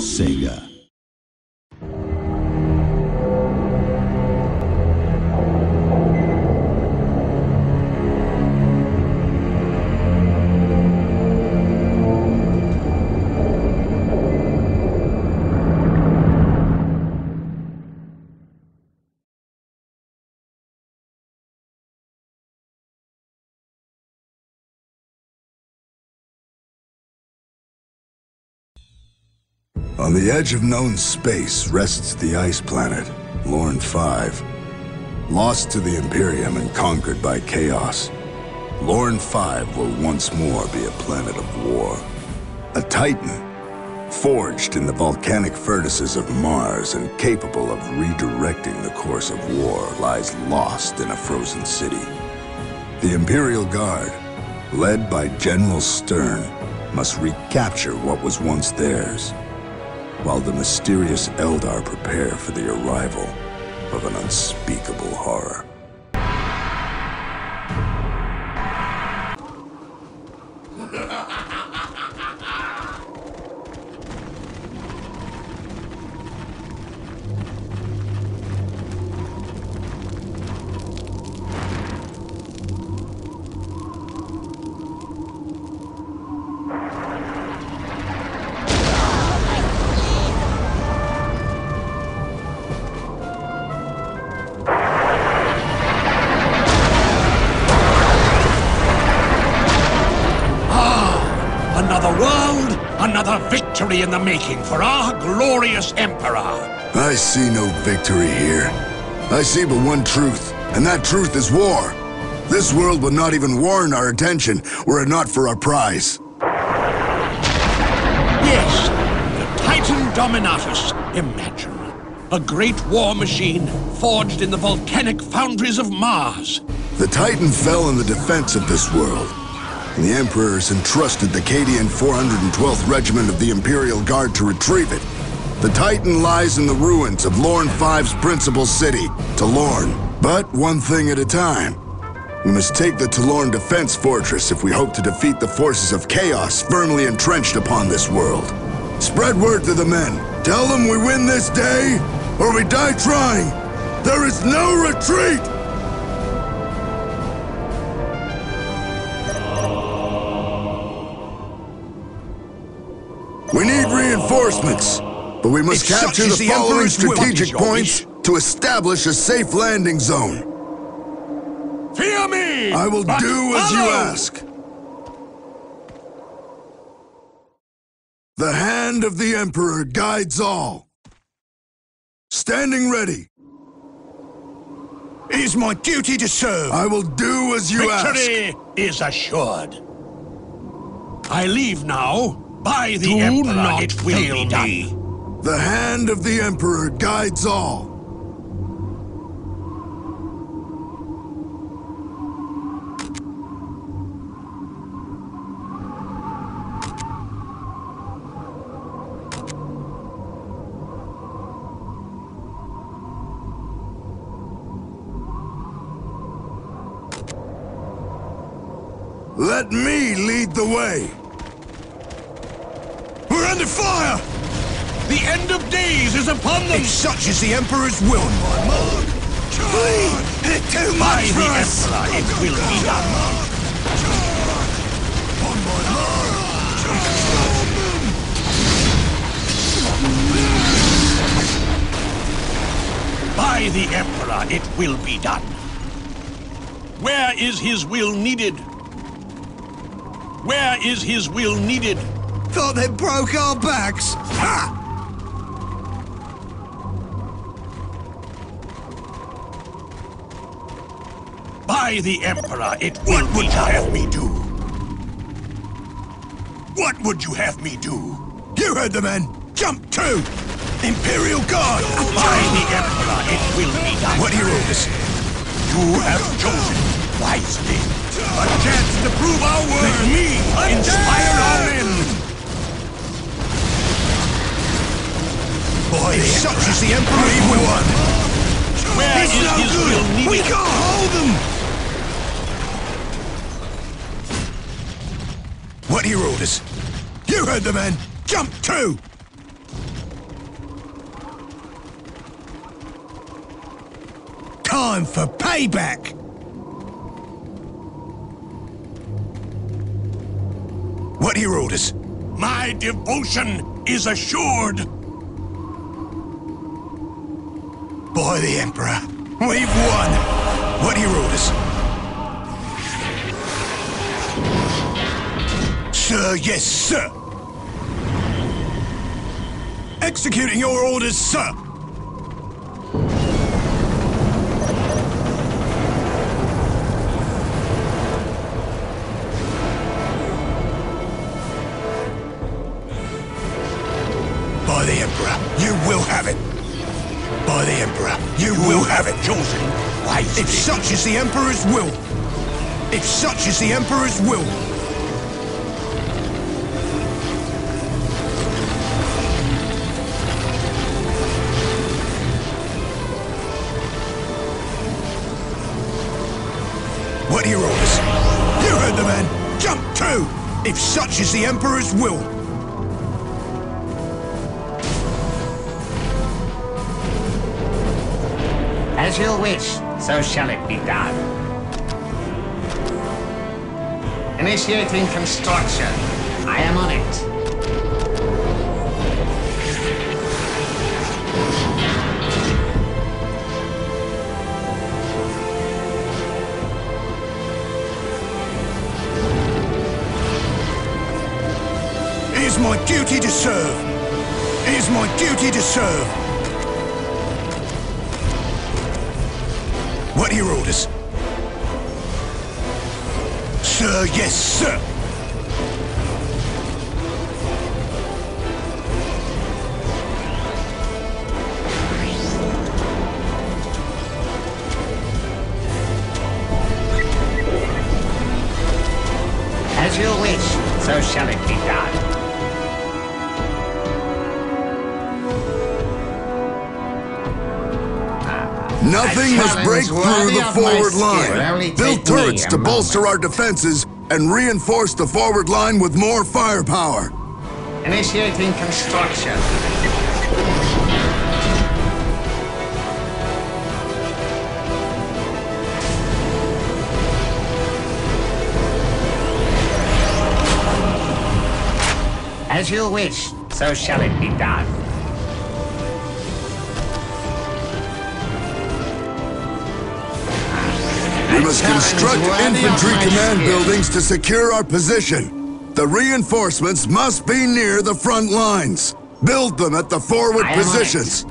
Sega. On the edge of known space rests the ice planet, Lorn 5. Lost to the Imperium and conquered by Chaos, Lorn 5 will once more be a planet of war. A Titan, forged in the volcanic furnaces of Mars and capable of redirecting the course of war, lies lost in a frozen city. The Imperial Guard, led by General Sturnn, must recapture what was once theirs while the mysterious Eldar prepare for the arrival of an unspeakable horror. Victory in the making for our glorious Emperor. I see no victory here. I see but one truth, and that truth is war. This world would not even warrant our attention were it not for our prize. Yes, the Titan Dominatus. Imagine. A great war machine forged in the volcanic foundries of Mars. The Titan fell in the defense of this world. The Emperors entrusted the Cadian 412th Regiment of the Imperial Guard to retrieve it. The Titan lies in the ruins of Lorn 5's principal city, Talorn. But one thing at a time. We must take the Talorn Defense Fortress if we hope to defeat the forces of Chaos firmly entrenched upon this world. Spread word to the men. Tell them we win this day, or we die trying. There is no retreat! Reinforcements, but we must If capture the, the following strategic points to establish a safe landing zone. Fear me! I will do as you ask. The hand of the Emperor guides all. Standing ready. It is my duty to serve. I will do as you ask. Victory is assured. I leave now. By the Do Emperor, not it will fail be done. me. The hand of the Emperor guides all. Let me lead the way. We're under fire! The end of days is upon them! If such is the Emperor's will, my mark. Please, too By much the for us. Emperor, it will be done. By the Emperor, it will be done. Where is his will needed? Where is his will needed? Thought they broke our backs. Ha! By the Emperor, it will be done. have me do? What would you have me do? You heard the men. Jump to! Imperial Guard! By the Emperor, it will be done. What are your orders? You have chosen wisely. A chance to prove our worth. Let me inspire our men. boy, if such is the Emperor evil one! It's no good! We can't hold them! What are your orders? You heard the man! Jump too. Time for payback! What are your orders? My devotion is assured! By the Emperor, we've won! What are your orders? Sir, yes, sir! Executing your orders, sir! Is the Emperor's will! If such is the Emperor's will! What are your orders? You heard the man! Jump to! If such is the Emperor's will! So shall it be done. Initiating construction. I am on it. It is my duty to serve! It is my duty to serve! What are your orders? Sir, yes, sir! As you wish, so shall it be done. Nothing must break through the forward line. Build turrets to bolster moment. our defenses and reinforce the forward line with more firepower. Initiating construction. As you wish, so shall it be done. Must construct infantry command buildings to secure our position. The reinforcements must be near the front lines. Build them at the forward positions.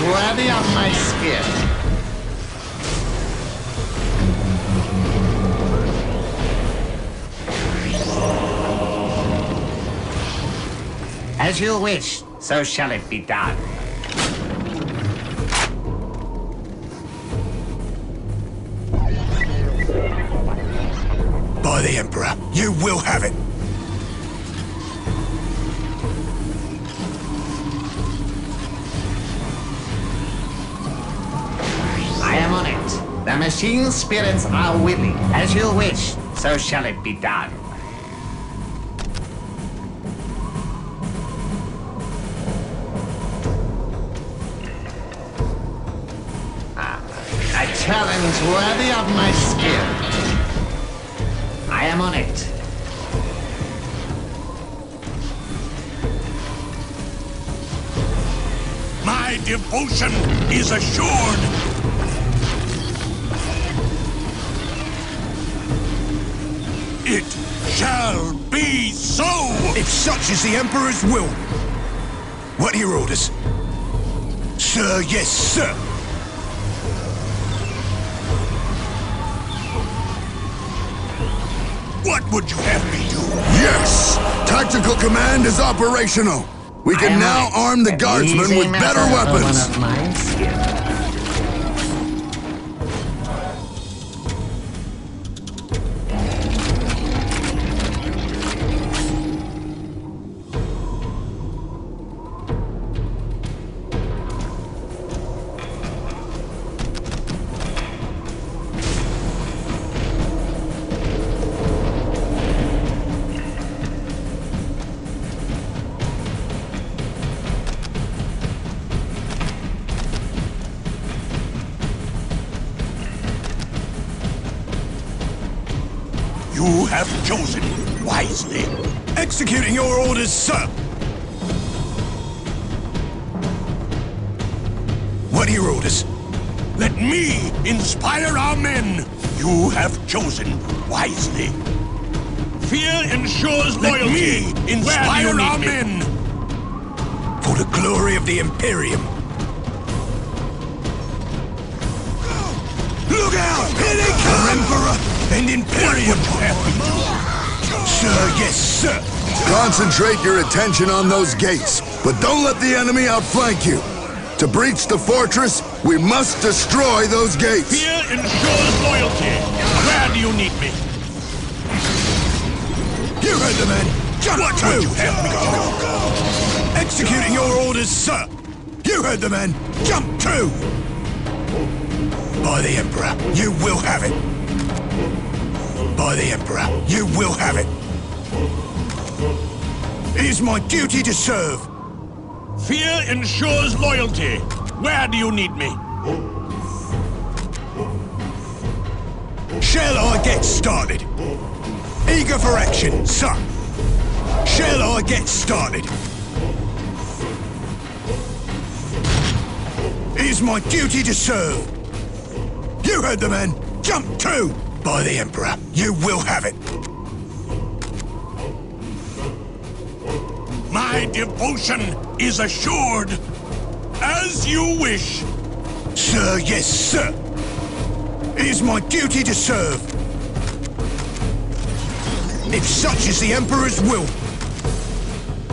Worthy of my skill. As you wish, so shall it be done. By the Emperor, you will have it! It. Spirits are willing. As you wish, so shall it be done. Ah, a challenge worthy of my skill. I am on it. My devotion is assured. It shall be so. If such is the Emperor's will! What are your orders? Sir, yes, sir! What would you have me do? Yes! Tactical command is operational. We can now arm the guardsmen with better for one weapons. You have chosen wisely. Executing your orders, sir. What are your orders? Let me inspire our men. You have chosen wisely. Fear ensures Let loyalty. me inspire our our men. For the glory of the Imperium. Look out! Here they come! Emperor and Imperium! Sir, yes, sir. Concentrate your attention on those gates, but don't let the enemy outflank you. To breach the fortress, we must destroy those gates. Fear ensures loyalty. Where do you need me? You heard the man. Jump what you have me do? Executing your orders, sir. You heard the man. Jump to. By the Emperor, you will have it. By the Emperor, you will have it. It is my duty to serve. Fear ensures loyalty. Where do you need me? Shall I get started? Eager for action, sir. Shall I get started? It is my duty to serve. You heard the man. Jump to! By the Emperor, you will have it. My devotion is assured. As you wish. Sir, yes, sir. It is my duty to serve. If such is the Emperor's will,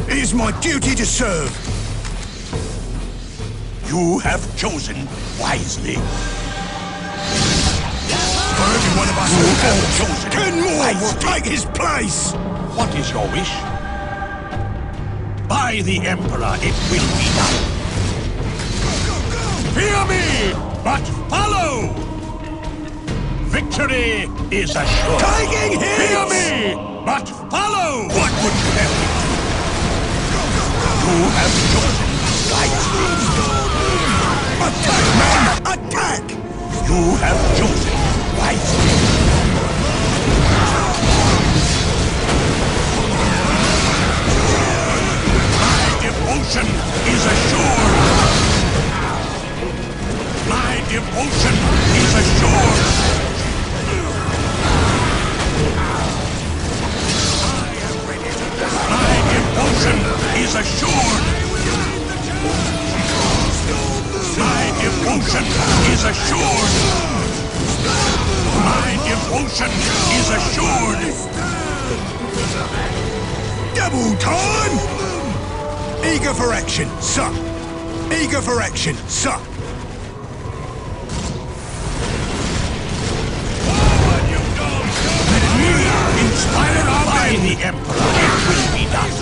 it is my duty to serve. You have chosen wisely. For every one of us who have chosen ten more will take his place. What is your wish? By the Emperor, it will be done. Fear me, but follow! Victory is assured. Taking hits! Fear me, but follow! What would you have me do? You have chosen wisely. Attack, man! Attack! You have chosen wisely. My devotion is assured. My devotion is assured. Double time! Eager for action, sir. Eager for action, sir. Forward you go! Let inspire our by the Emperor. It will be done.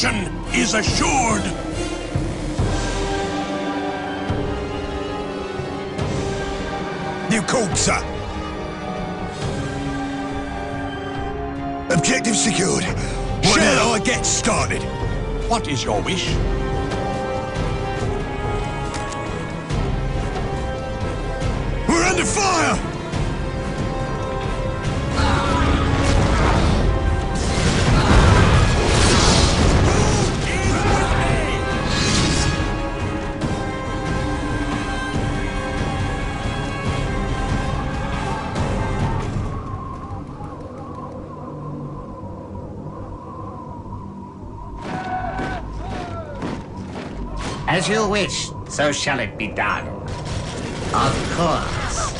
Devotion is assured. Called, sir. Objective secured. Shall I get started? What is your wish? As you wish, so shall it be done. Of course.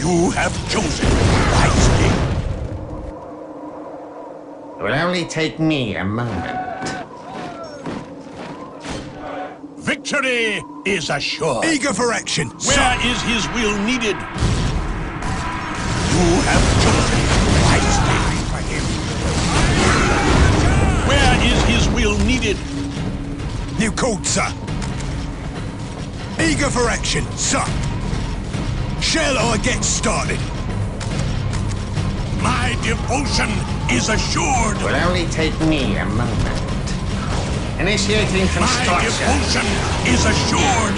You have chosen wisely. It will only take me a moment. Victory is assured. Eager for action, Where sir. is his will needed? You have chosen wisely. Where is his will needed? New called, sir. Eager for action, sir. Shall I get started? My devotion is assured. It will only take me a moment. Initiating construction. My construction. devotion is assured.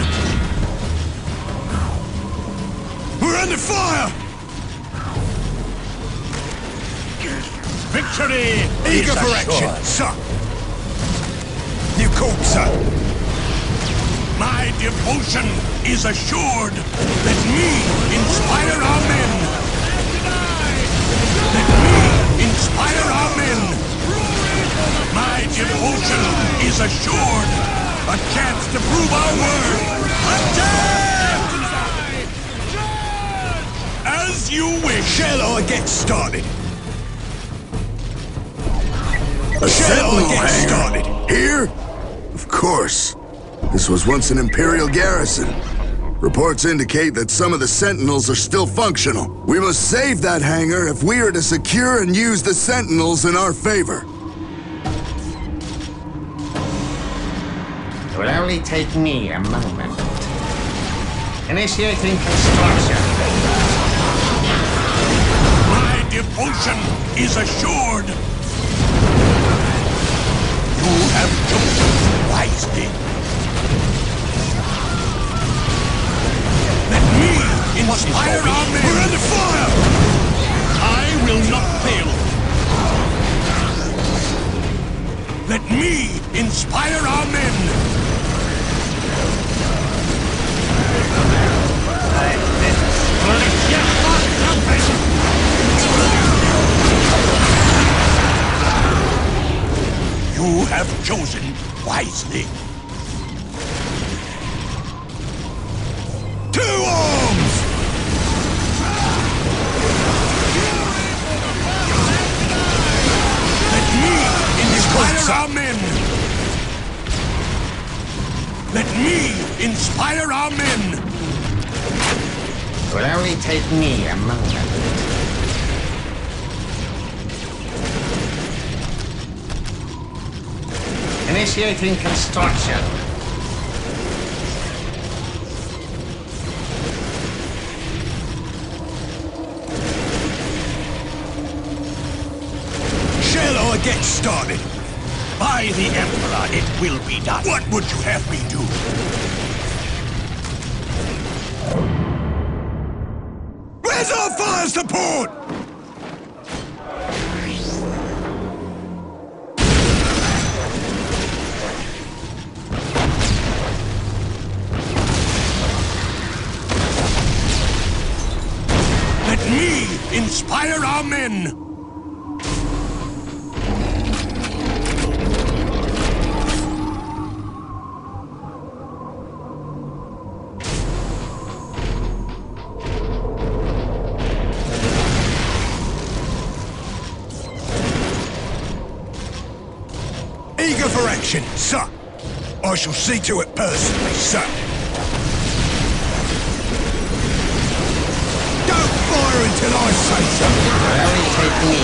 We're under fire! Victory Eager is for assured. action, sir. New called, sir. My devotion is assured. Let me inspire our men. Let me inspire our men. My devotion is assured. A chance to prove our word. Attack! As you wish. Shall I get started? Shall I get started? Here? Of course. This was once an Imperial garrison. Reports indicate that some of the Sentinels are still functional. We must save that hangar if we are to secure and use the Sentinels in our favor. It will only take me a moment. Initiating construction. My devotion is assured. You have chosen wisely. Inspire our men. You have chosen wisely. Inspire our men. It will only take me a moment. Initiating construction. Shall I get started? By the Emperor, it will be done. What would you have me do? Fire support? Shall see to it personally, sir. Don't fire until I say so. Will only take me.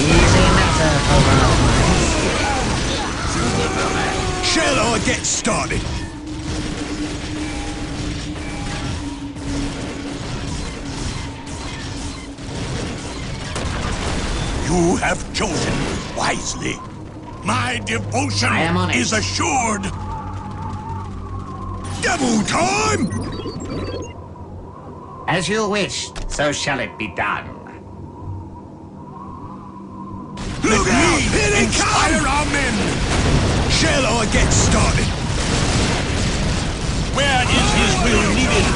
Easy matter for one of my Shall I get started? You have chosen wisely. My devotion I am on it. is assured. Double time! As you wish, so shall it be done. Look Let out! me Here they inspire come! our men. Shall I get started? Where is his will needed?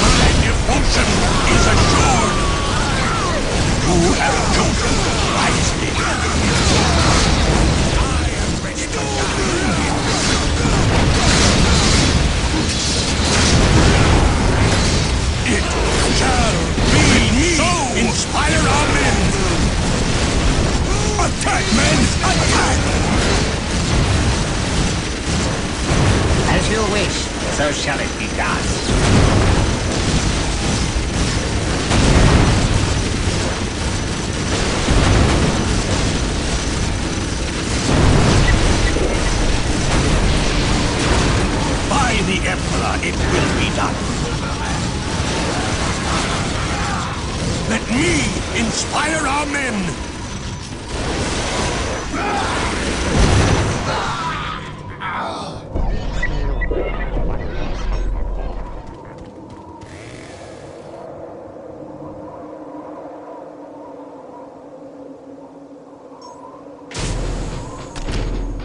My devotion is assured. You have chosen It shall be so. Inspire our men. Attack, men! Attack! As you wish, so shall it be done. It will be done. Let me inspire our men!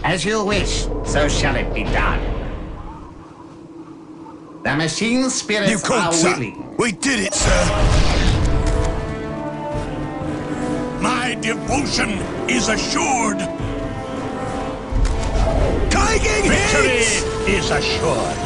As you wish, so shall it be done. The machine You spirits called, are sir. willing. We did it, sir. My devotion is assured! Taking Victory hits! is assured!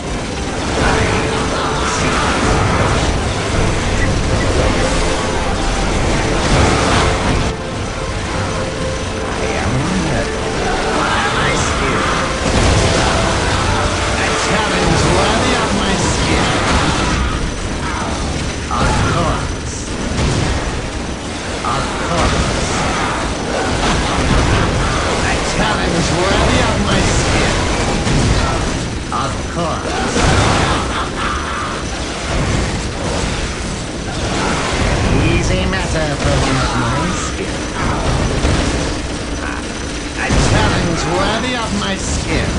My skill.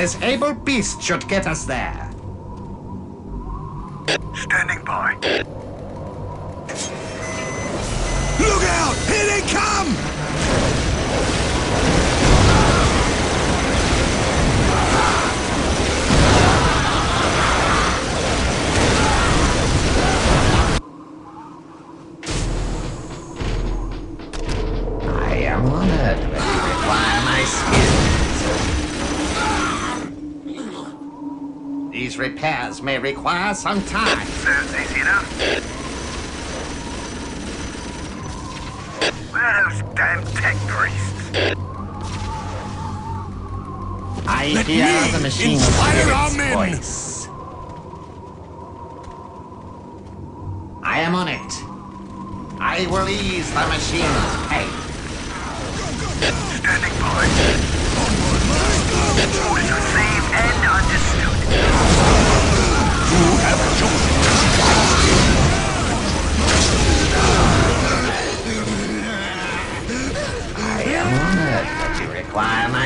This able beast should get us there. Require some time. Easy enough. Where are those damn tech priests? I Let hear me the machine inspire our men. voice. I am on it. I will ease the machine's pain. Standing by. Orders received and understood. You have chosen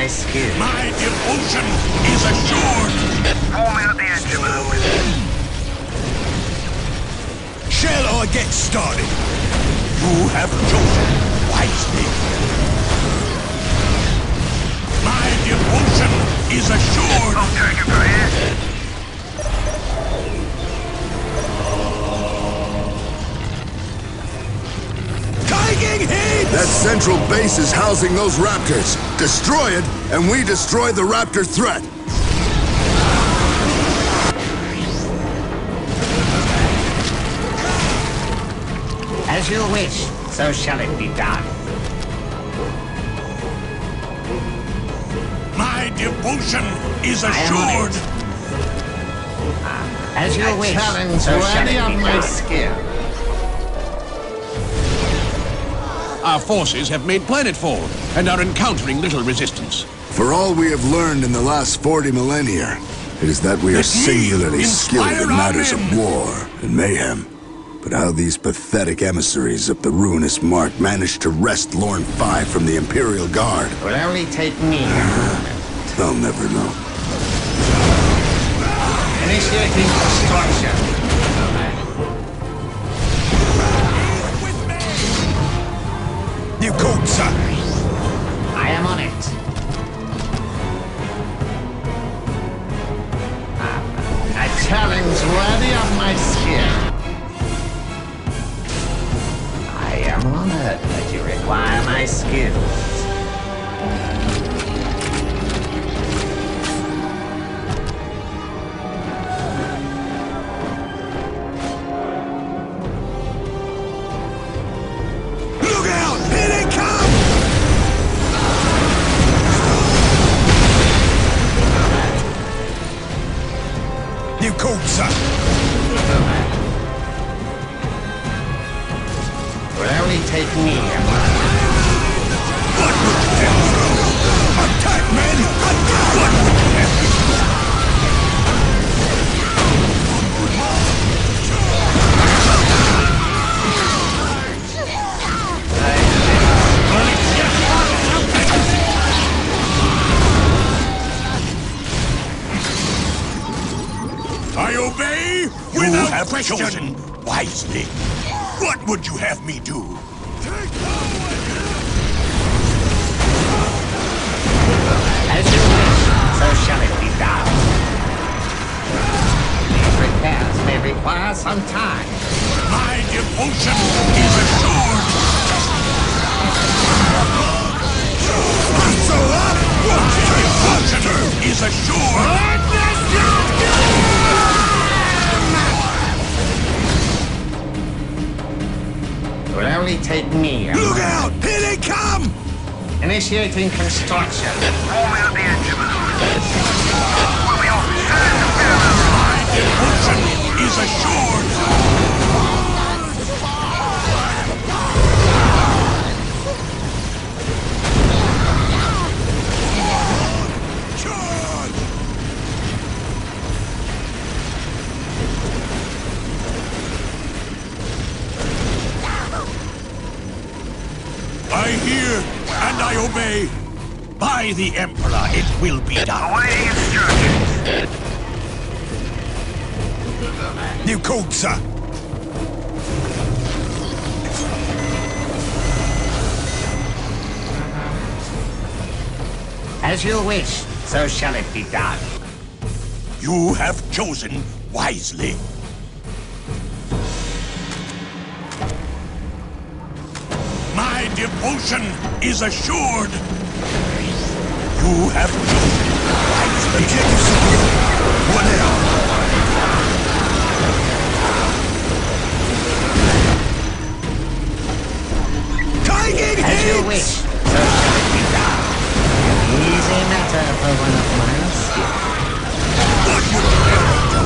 my skill. My devotion is assured! Form the. Shall I get started? You have chosen wisely. My devotion is assured! It. Taking hits! That central base is housing those raptors. Destroy it, and we destroy the raptor threat. As you wish, so shall it be done. My devotion is I am on assured! As you A wish, challenge so shall worthy it of be my done. skill. Our forces have made planetfall and are encountering little resistance. For all we have learned in the last 40 millennia, it is that we are singularly skilled in matters of war and mayhem. But how these pathetic emissaries of the ruinous mark managed to wrest Lorn 5 from the Imperial Guard, Will only take me they'll never know. Initiating destruction. you called, sir? I am on it. A challenge worthy of my skill. I am honored that you require my skill. Chosen As you wish, so shall it be done. You have chosen wisely. My devotion is assured. You have chosen wisely. Objective secure. What now? Taking As you wish, What would you have me do?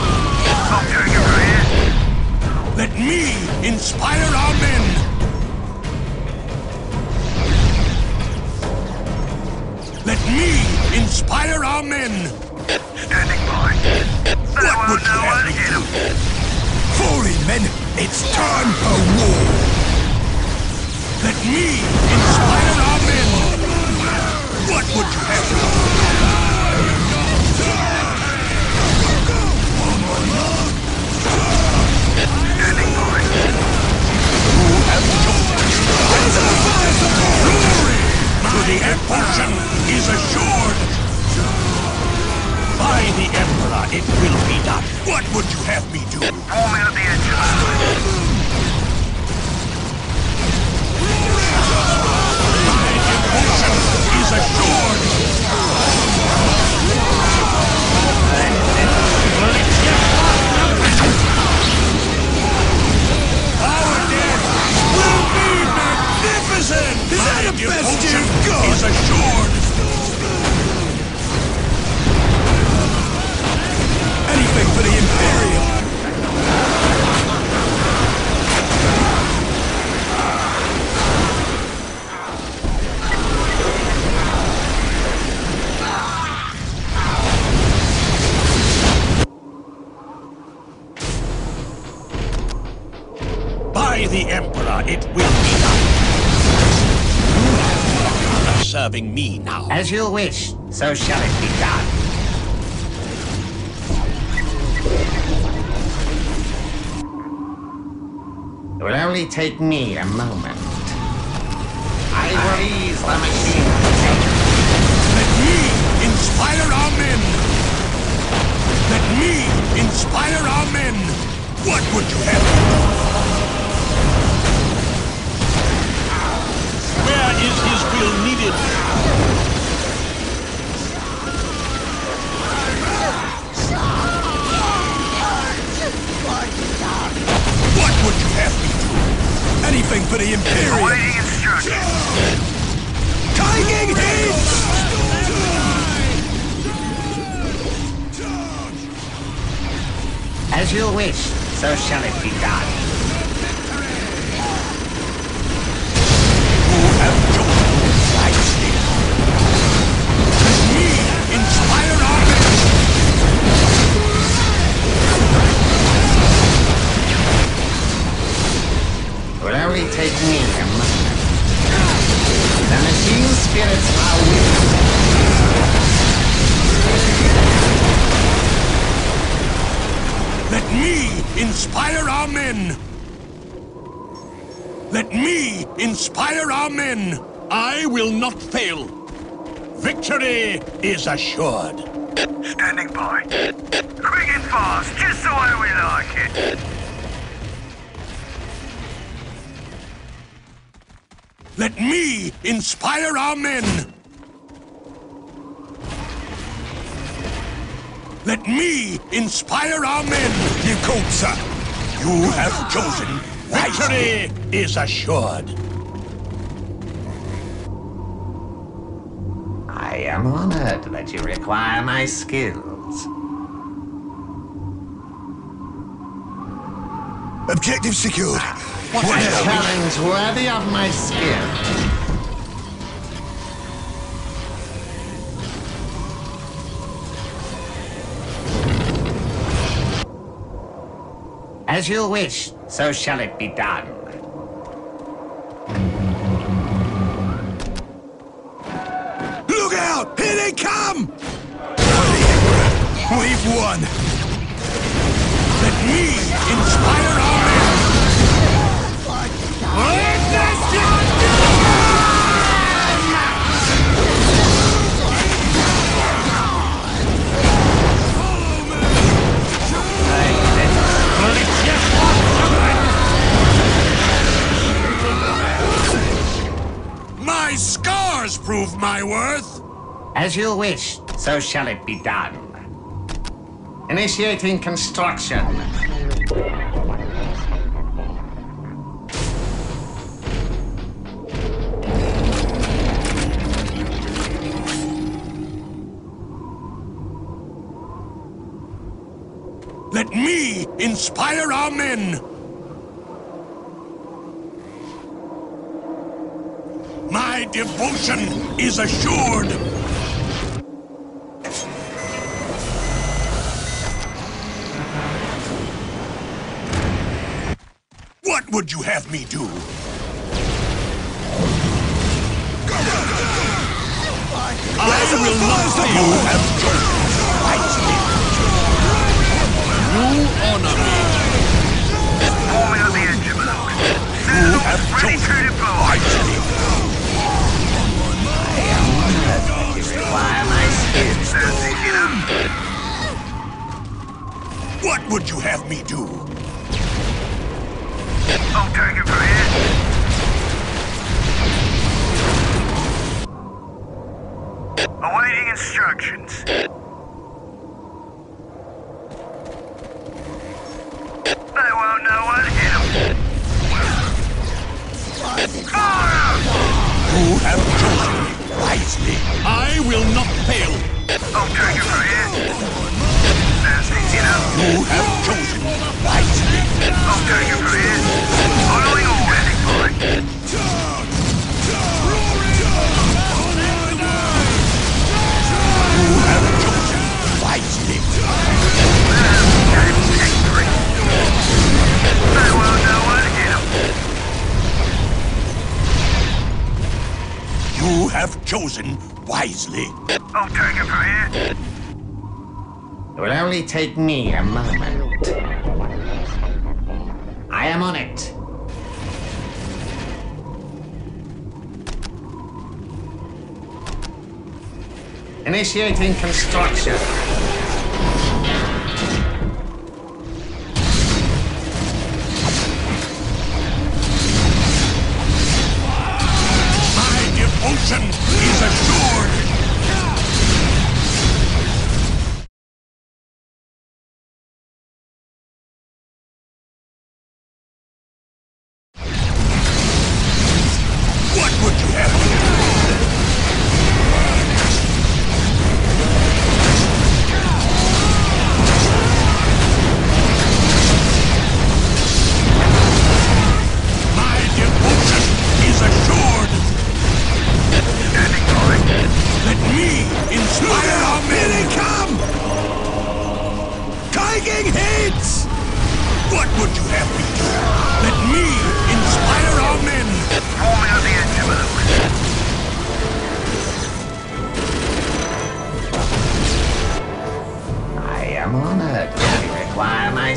Let me inspire our men. Let me inspire our men. Standing by. What would you have me do? Falling men, it's time for war! Let me inspire. What would you have me do? Standing by. You have chosen glory to the devotion is assured. By the Emperor, it will be done. What would you have me do? Form out the engine. Devotion is assured. Our death will be magnificent. Is that My the best devotion you've got? is assured. Anything for the Imperium! By the Emperor, it will be done. You are serving me now. As you wish, so shall it be done. It will only take me a moment. I will ease the machine. Let me inspire our men. Let me inspire our men. What would you have? material needed. What would you have me do? Anything for the Imperium! Awaiting heat! As you wish, so shall it be done. Will only take me a moment. The machine spirits are weak. Let me inspire our men. Let me inspire our men. I will not fail. Victory is assured. Standing by. Quick and fast, just the way we like it. Let me inspire our men. Let me inspire our men. You called, sir. You have chosen. Victory is assured. I am honored that you require my skills. Objective secured. What A challenge worthy of my skill. As you wish, so shall it be done. Look out! Here they come! We've won! Let me inspire prove my worth. As you wish, so shall it be done. Initiating construction. Is assured. What would you have me do? I will not fail. You chosen. You honor me. You have chosen What would you have me do? I'll take it from here. Awaiting instructions. Wisely. I'll take it from here. It will only take me a moment. I am on it. Initiating construction.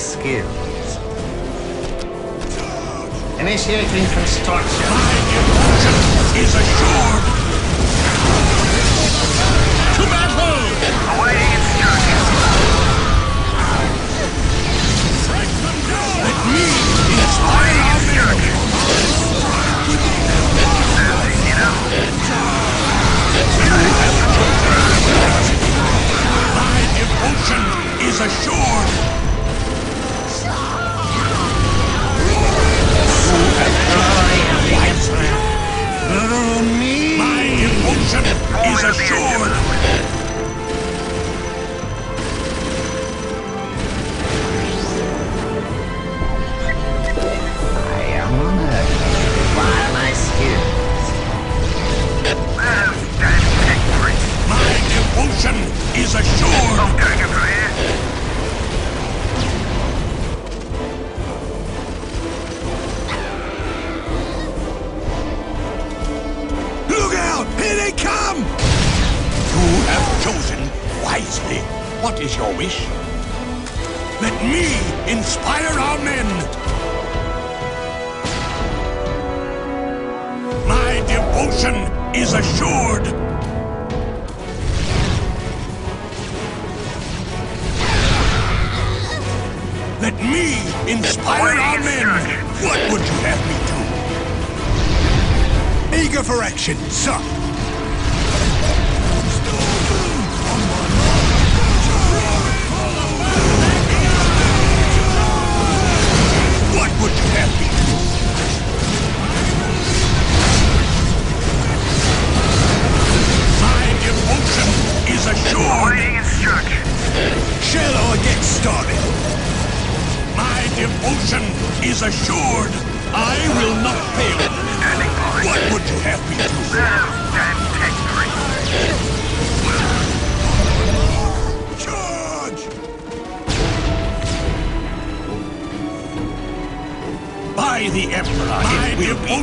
Skills. Initiating construction. My devotion is assured. To battle! Awaiting instructions. Let me inspire our men. You know, My devotion is assured. My devotion is assured. I am honored by my skills. those damn. My devotion is assured. What is your wish? Let me inspire our men. My devotion is assured. Let me inspire our men. What would you have me do? Eager for action, sir! My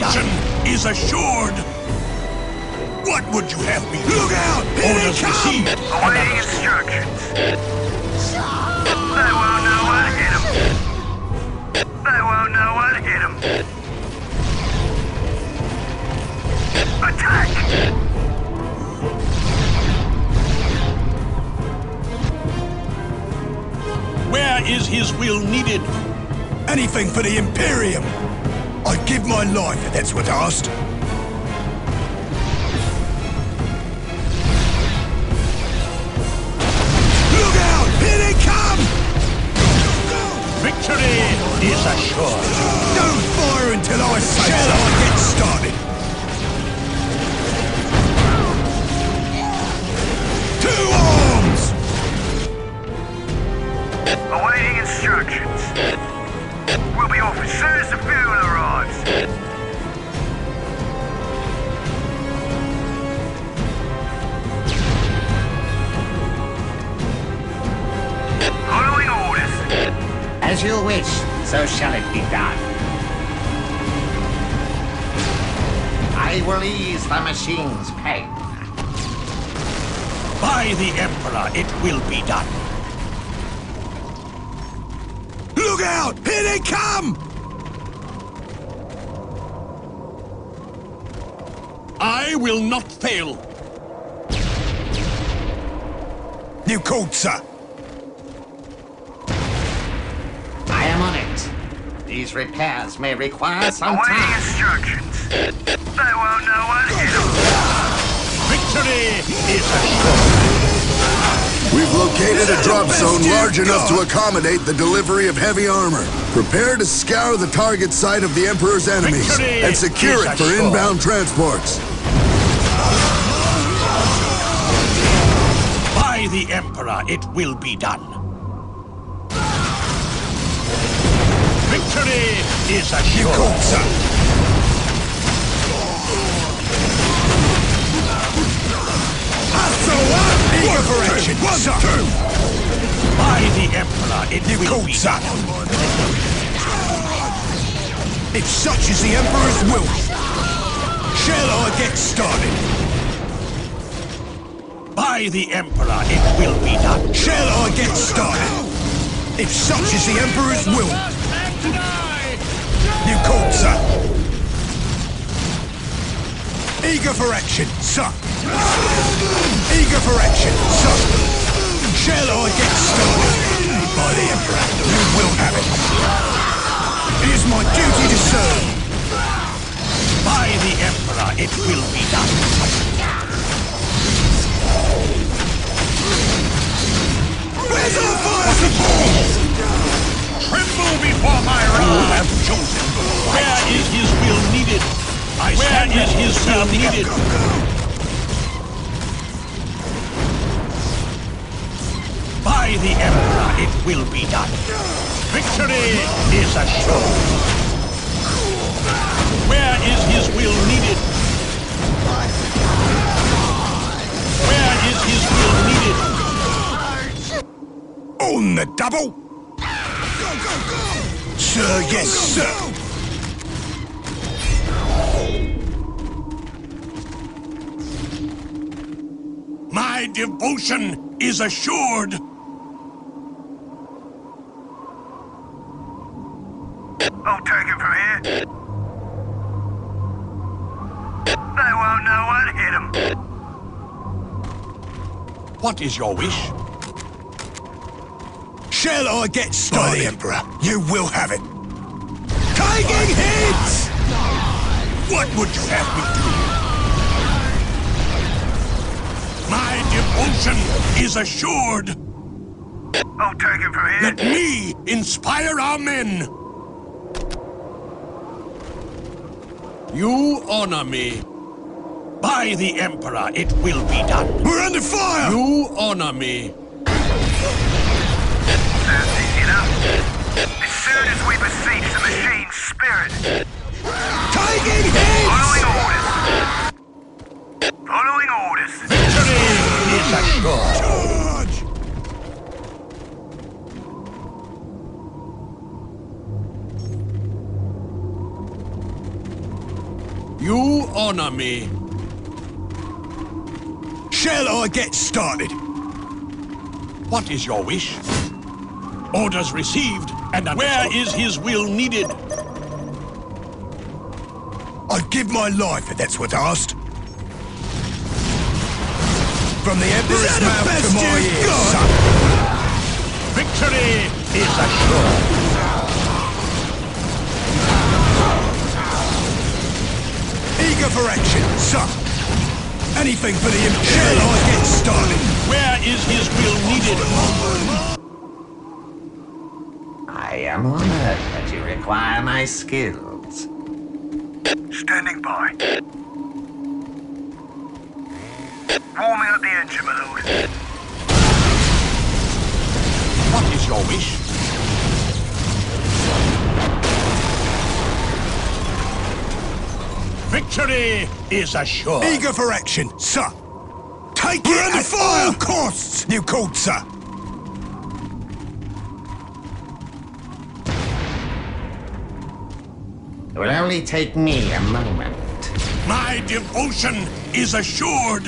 is assured. What would you have me do? Look out! Here they Orders come! received. Awaiting instructions. They won't know what hit 'em. They won't know what hit 'em. Attack! Where is his will needed? Anything for the Imperium! I'd give my life if that's what's asked. Look out! Here they come! Victory is assured. Don't fire until I say Shall I get started? To arms! Awaiting instructions. We'll be off as soon as the fuel arrives. Following orders. As you wish, so shall it be done. I will ease the machine's pain. By the Emperor, it will be done. Look out! Here they come! I will not fail. You called, sir. I am on it. These repairs may require some Awaiting time. instructions. They won't know what hit 'em. Victory is assured. We've located a drop zone large enough to accommodate the delivery of heavy armor. Prepare to scour the target site of the Emperor's enemies and secure it for inbound transports. By the Emperor, it will be done. Victory is assured. called, sir. Hustle up! Eager for action, sir. By the Emperor, it You will be done. If such is the Emperor's will, shall I get started? By the Emperor, it will be done. Shall I get started? if such is the Emperor's will. You called, sir. Eager for action, sir. Eager for action, sir. Shall I get started? By the Emperor, you will have it. It is my duty to serve. By the Emperor, it will be done. Where's our fire? Tremble before my wrath! You have chosen. Where is his will needed? I Where is his will needed? By the Emperor, it will be done. Victory is assured. Where is his will needed? Where is his will needed? On the double. Go, go, go! Sir, yes, sir. My devotion is assured. I'll take it from here. They won't know what hit them. What is your wish? Shall I get started? By the Emperor, you will have it. Taking hits! What would you have me do? My is assured. I'll take it from here. Let me inspire our men. You honor me. By the Emperor, it will be done. We're under fire! You honor me. Sounds easy enough. As soon as we beseech the machine's spirit. Taking hits! Following orders. You honor me. Shall I get started? What is your wish? Orders received and Where is his will needed? I'd give my life if that's what's asked. From the Emperor's mouth to my ears, son. Victory is assured. Eager for action, son. Anything for the Emperor. Shall I get started? Where is his will needed? I am honored that you require my skills. Standing by. Warming up the engine, my lord. What is your wish? Victory is assured. Eager for action, sir. Take We're it under at fire. all costs, you called, sir. It will only take me a moment. My devotion is assured.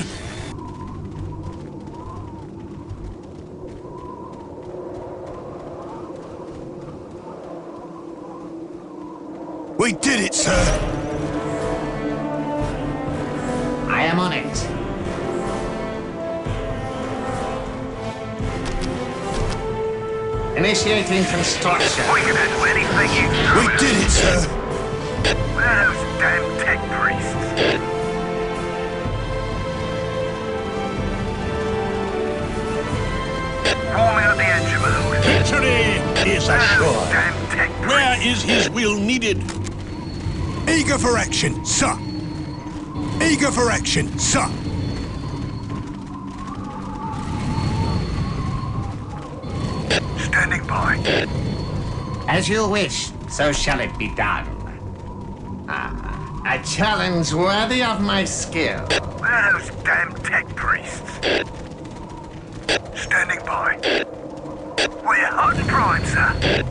We did it, sir. Initiating construction. We can handle anything you throw We did it, sir. Where those damn tech priests? Warming up the engine, my lord. Victory is Where assured. damn tech? Where is his will needed? Eager for action, sir. Eager for action, sir. As you wish, so shall it be done. Ah, a challenge worthy of my skill. Those damn tech priests? Standing by. We're hot prime, sir.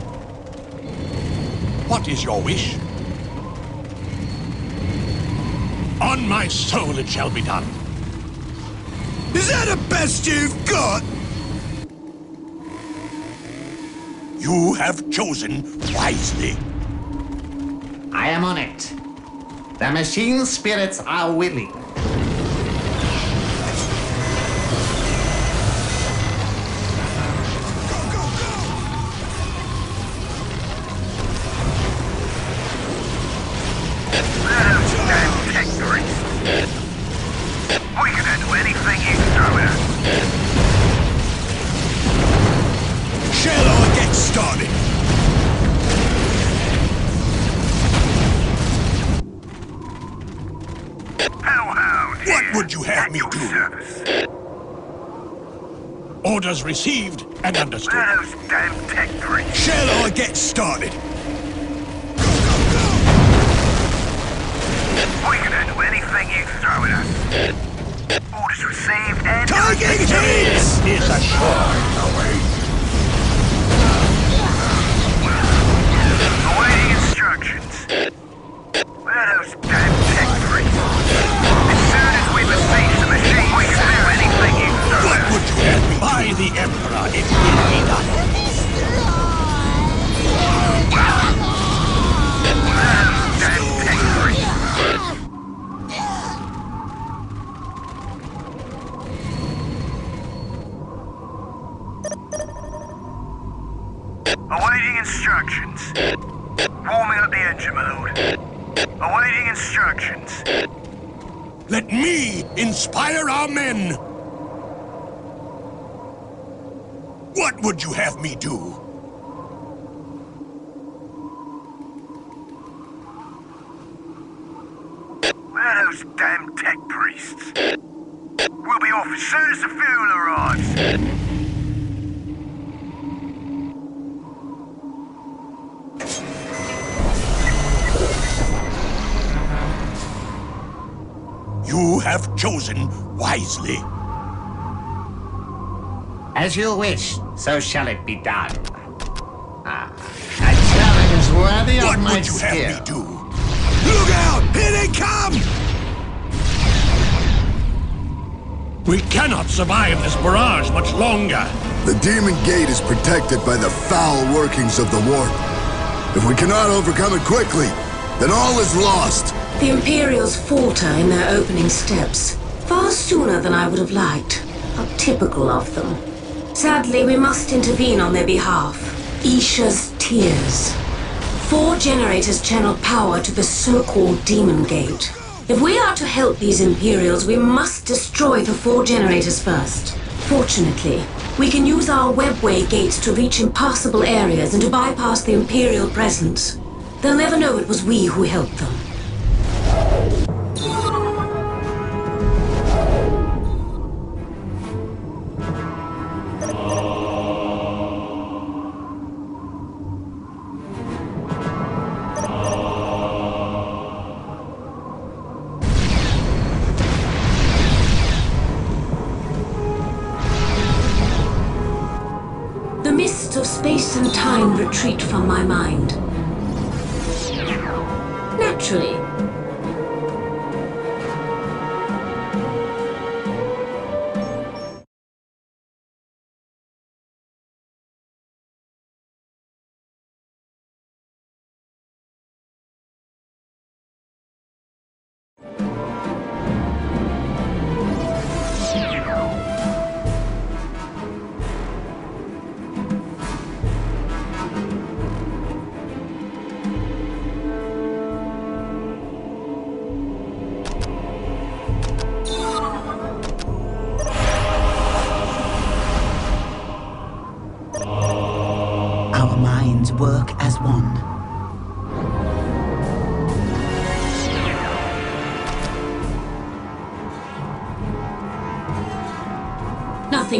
What is your wish? On my soul it shall be done. Is that the best you've got? You have chosen wisely. I am on it. The machine spirits are willing. Orders received and understood. Those damn tech priests. Shall I get started? We can handle anything you throw at us. Orders received and Taking hits! Is assured. awaiting instructions. Where are those By the Emperor, it will be done. Those damn tech priests. Awaiting instructions. Warming up the engine, my lord. Awaiting instructions. Let me inspire our men. What would you have me do? Where are those damn tech priests? We'll be off as soon as the fuel arrives. You have chosen wisely. As you wish, so shall it be done. Ah, a challenge worthy What of my would you have me do? Look out! Here they come! We cannot survive this barrage much longer. The Demon Gate is protected by the foul workings of the warp. If we cannot overcome it quickly, then all is lost. The Imperials falter in their opening steps, far sooner than I would have liked. How typical of them. Sadly, we must intervene on their behalf. Isha's tears. Four generators channel power to the so-called Demon Gate. If we are to help these Imperials, we must destroy the four generators first. Fortunately, we can use our webway gates to reach impassable areas and to bypass the Imperial presence. They'll never know it was we who helped them.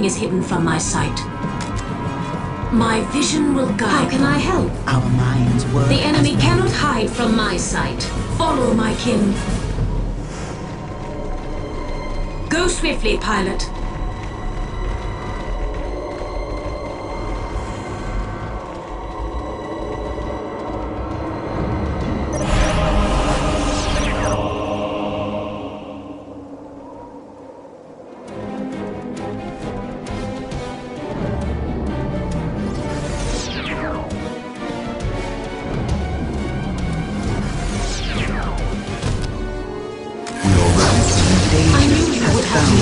Nothing is hidden from my sight. My vision will guide. How can I help? Our minds work The enemy as one. cannot hide from my sight. Follow my kin. Go swiftly, pilot. tahu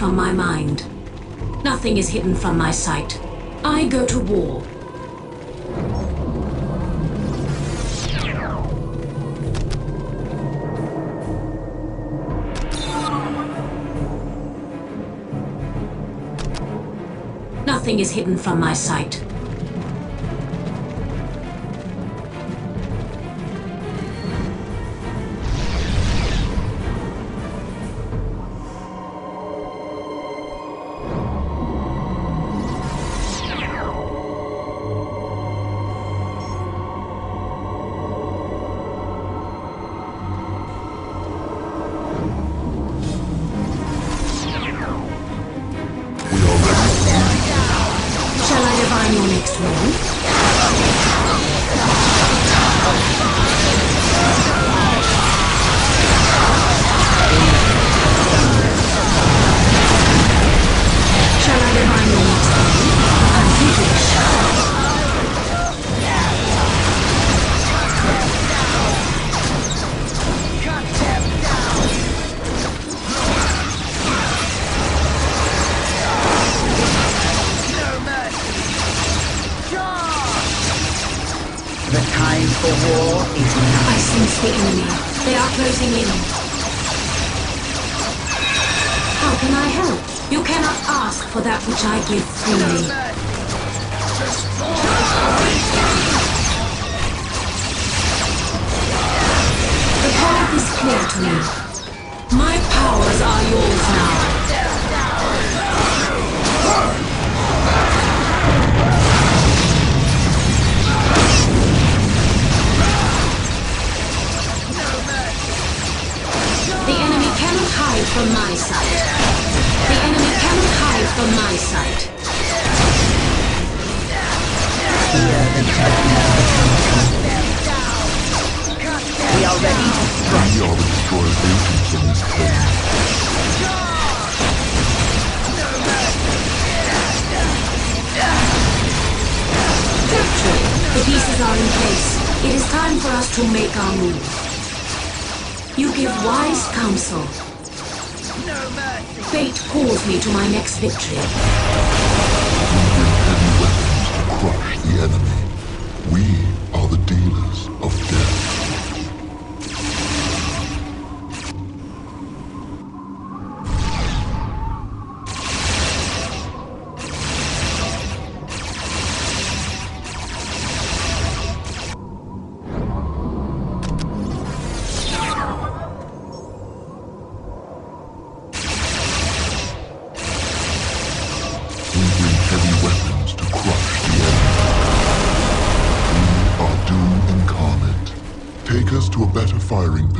from my mind. Nothing is hidden from my sight. I go to war. Nothing is hidden from my sight.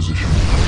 position.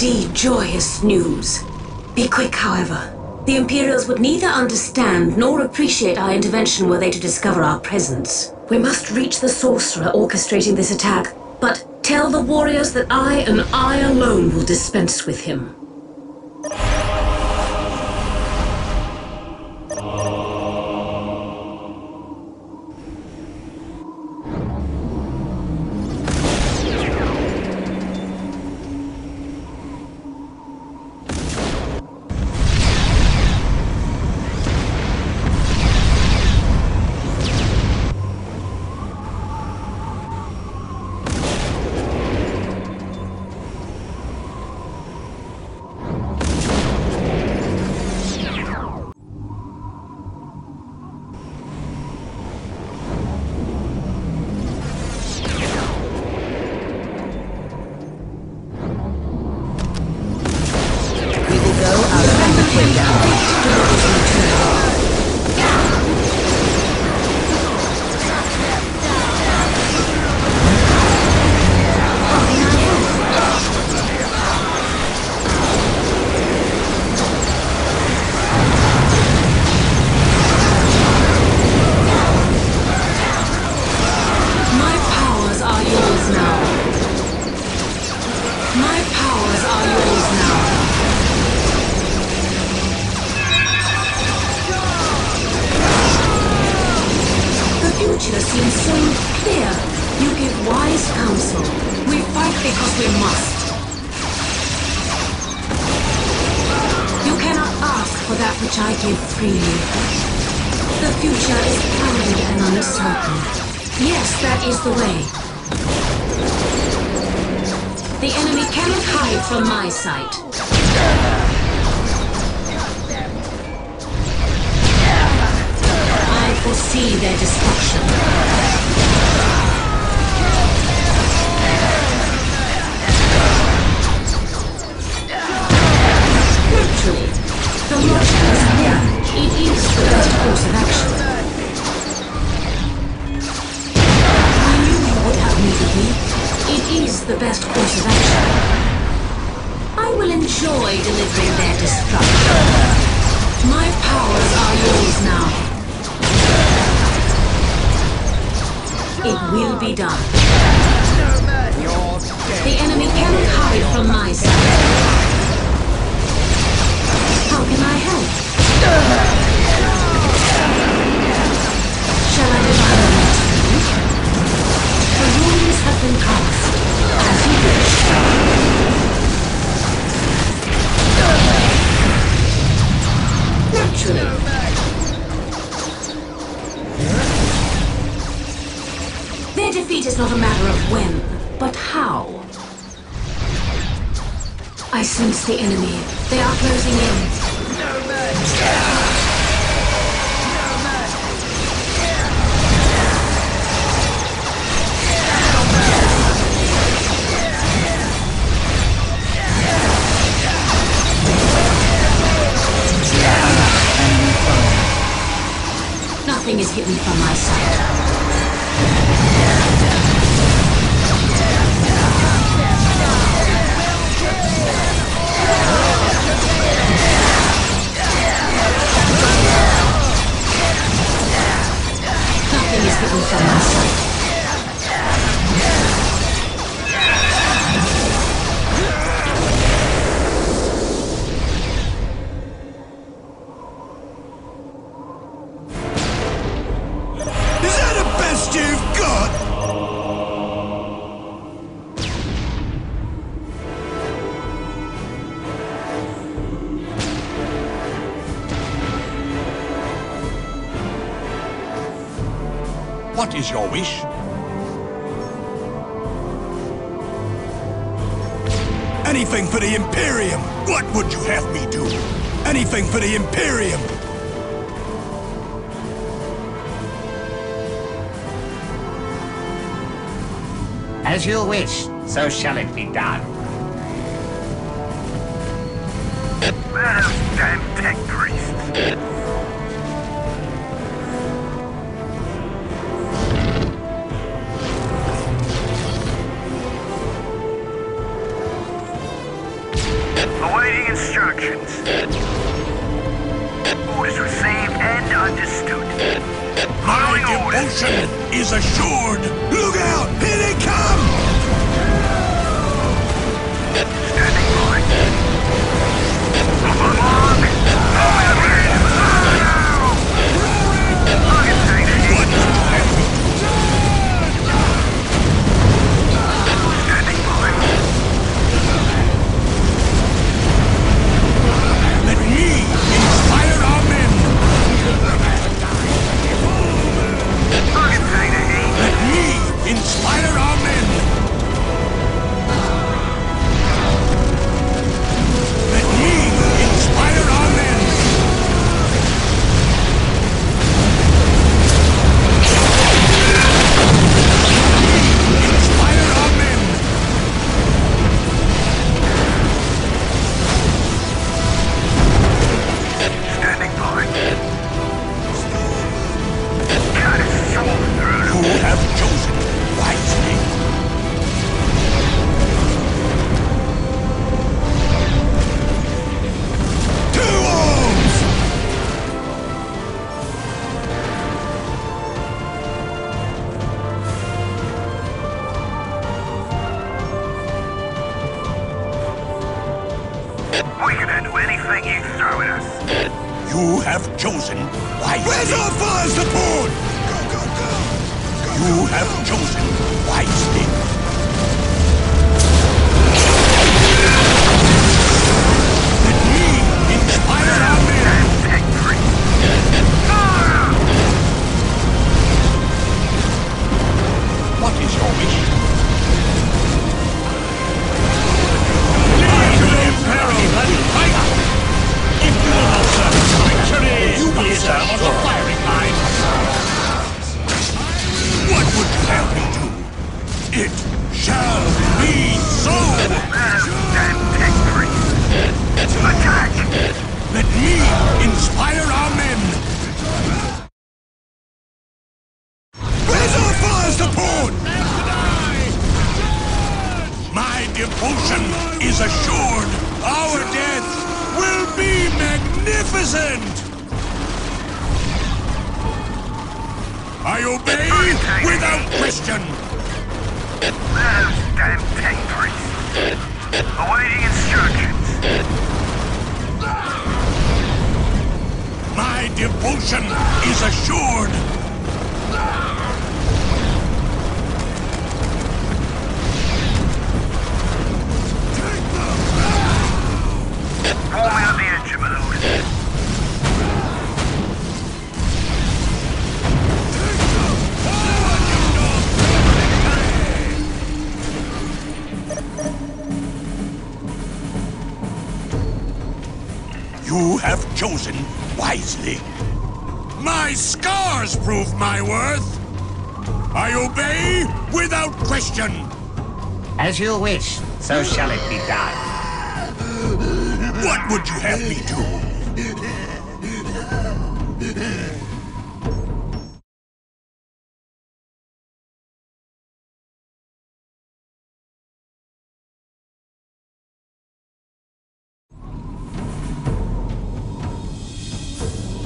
indeed joyous news. Be quick, however. The Imperials would neither understand nor appreciate our intervention were they to discover our presence. We must reach the sorcerer orchestrating this attack, but tell the warriors that I and I alone will dispense with him. Anything for the Imperium! What would you have me do? Anything for the Imperium! As you wish, so shall it be done. Master and Tech Priest! operations. Orders received and understood. My, My devotion is assured. Look out! Here they come! Inspire our You have chosen wisely. As you wish, so shall it be done. What would you have me do?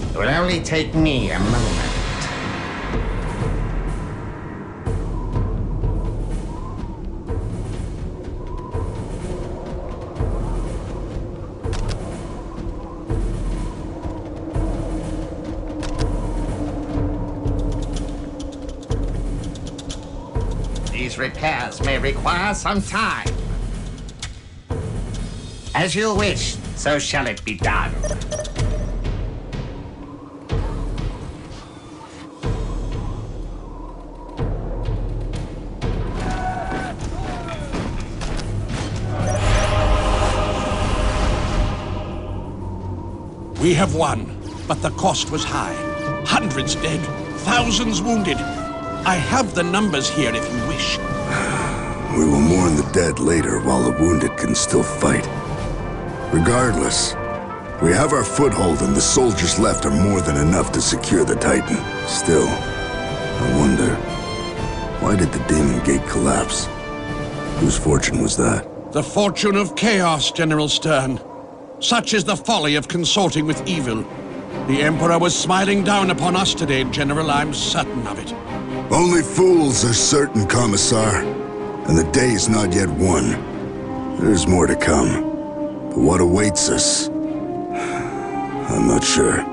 It will only take me a moment. require some time. As you wish, so shall it be done. We have won, but the cost was high. Hundreds dead, thousands wounded. I have the numbers here if you wish. We will mourn the dead later while the wounded can still fight. Regardless, we have our foothold and the soldiers left are more than enough to secure the Titan. Still, I wonder, why did the Demon Gate collapse? Whose fortune was that? The fortune of chaos, General Sturnn. Such is the folly of consorting with evil. The Emperor was smiling down upon us today, General. I'm certain of it. Only fools are certain, Commissar. And the day is not yet won. There's more to come. But what awaits us? I'm not sure.